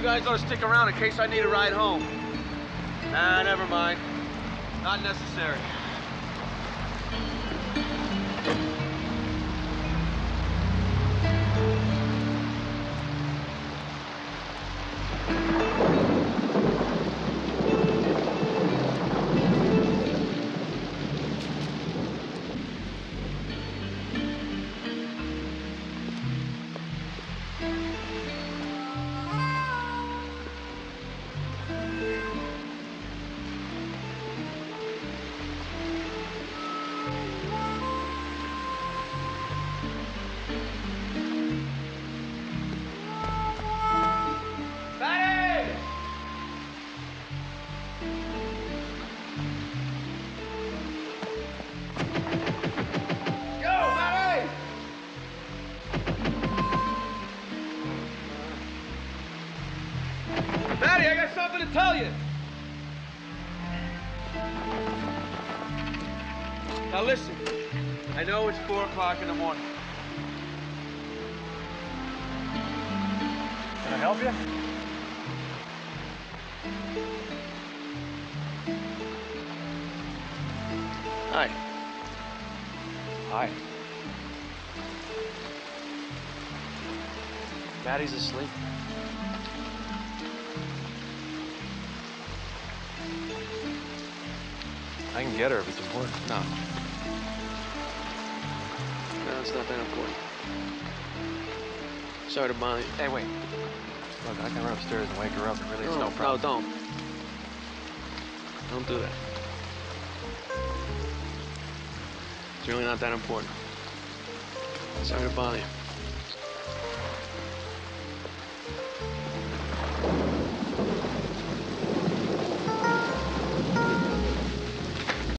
you guys ought to stick around in case I need a ride home. Nah, never mind. Not necessary. Maddie, I got something to tell you. Now listen, I know it's four o'clock in the morning. Can I help you? Hi. Hi. Maddie's asleep. I can get her if it's important. No. No, it's not that important. Sorry to bother you. Hey, wait. Look, I can run upstairs and wake her up. It really is no, no problem. No, don't. Don't do that. It's really not that important. Sorry to bother you.